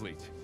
complete.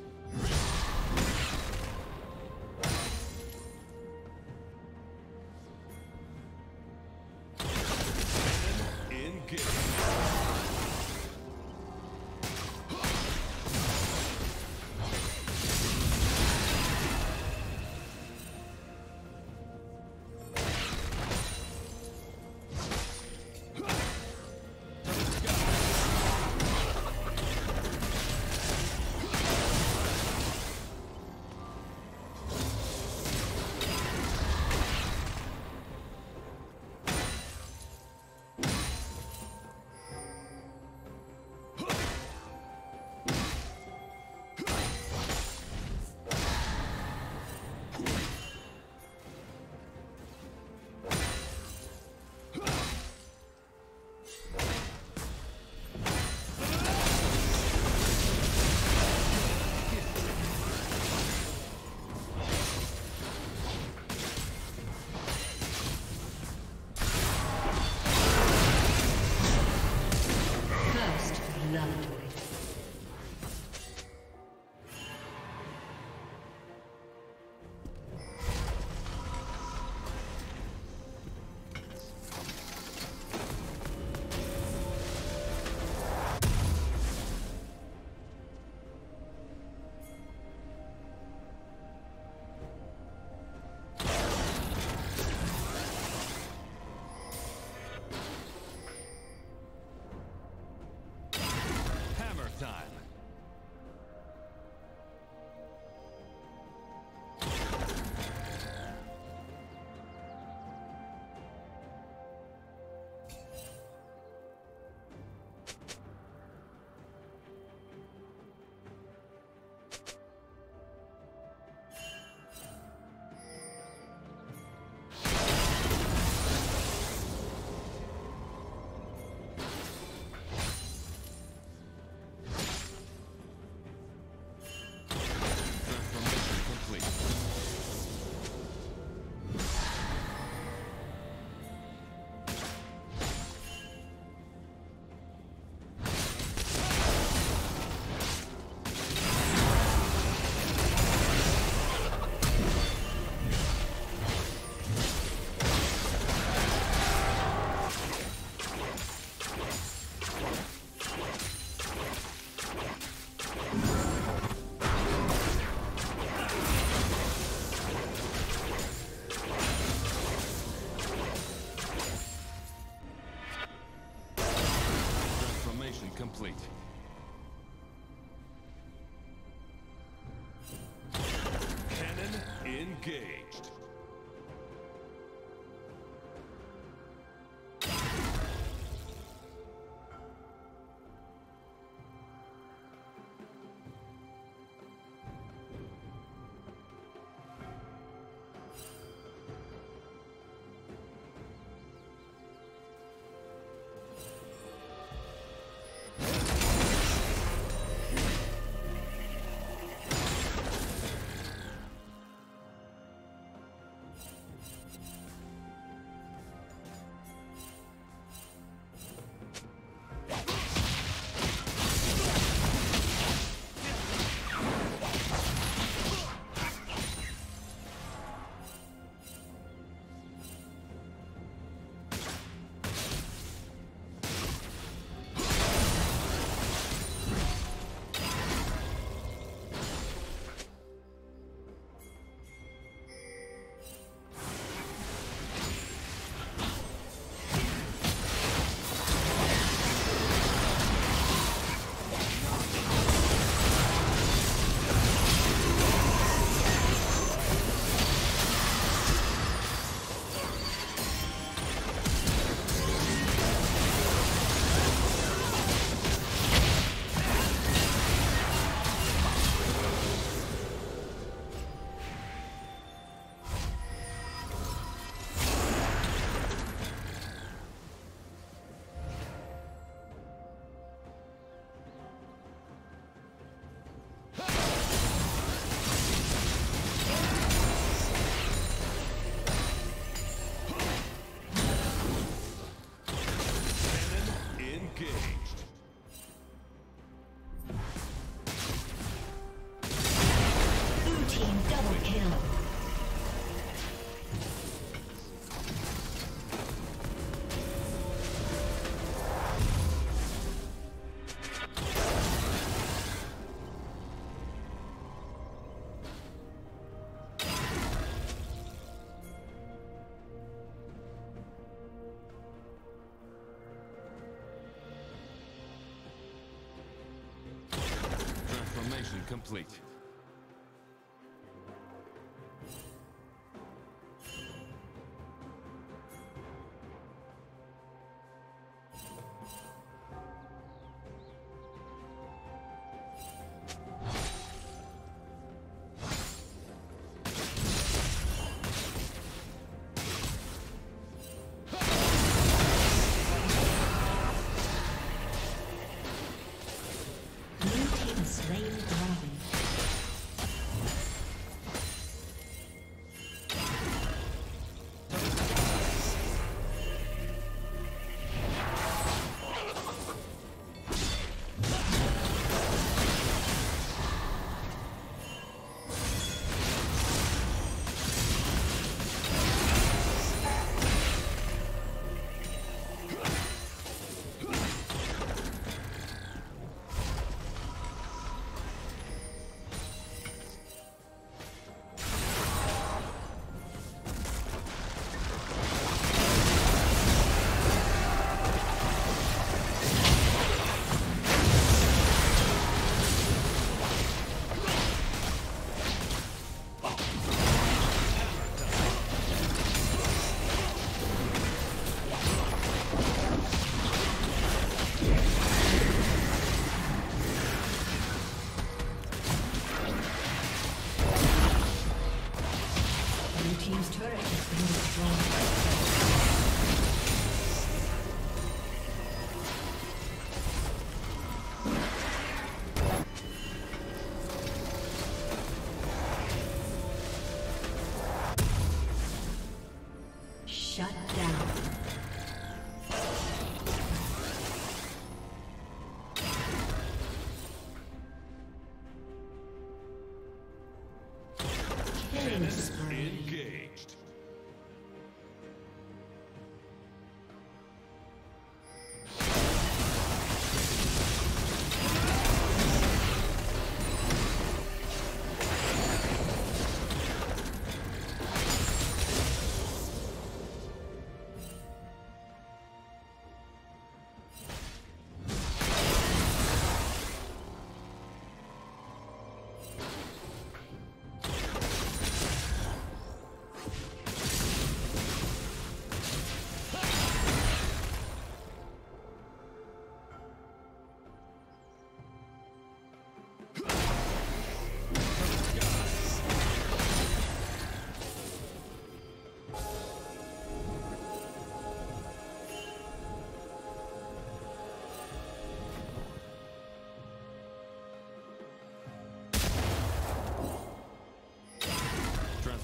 Transformation complete.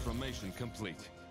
Transformation complete.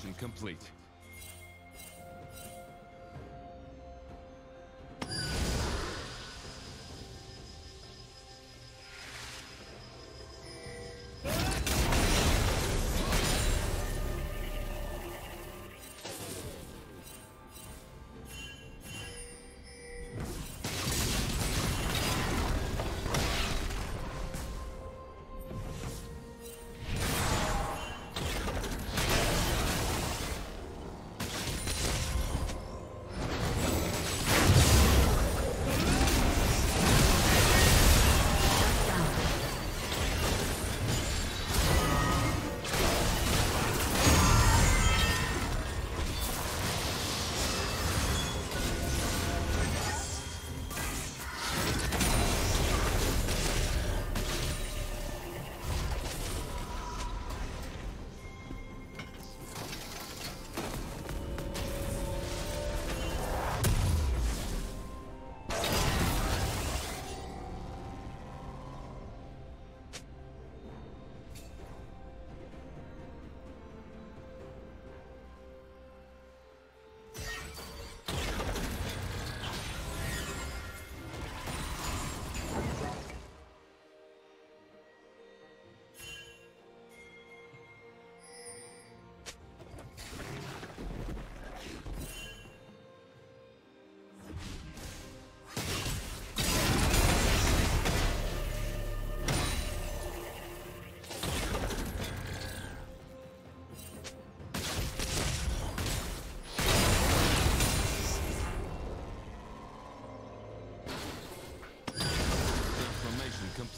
Transformation complete.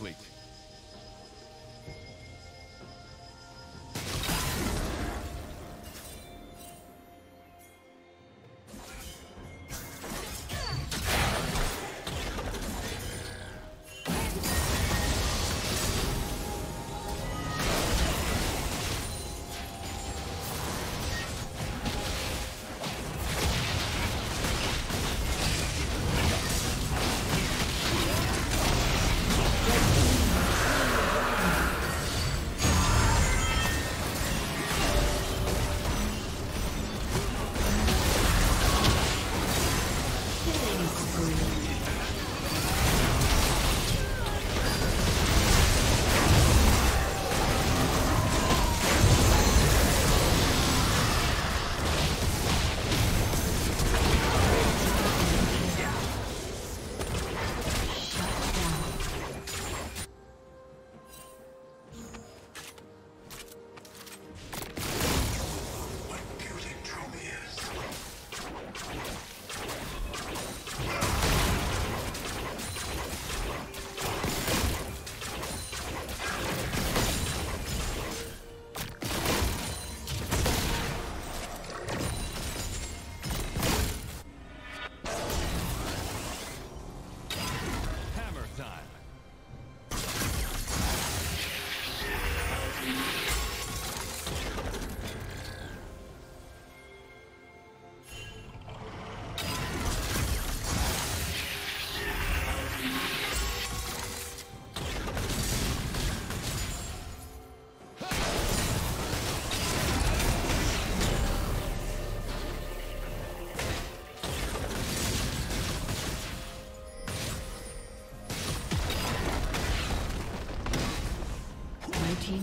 conflict.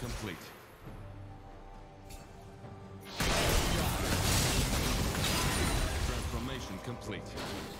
complete. Transformation complete.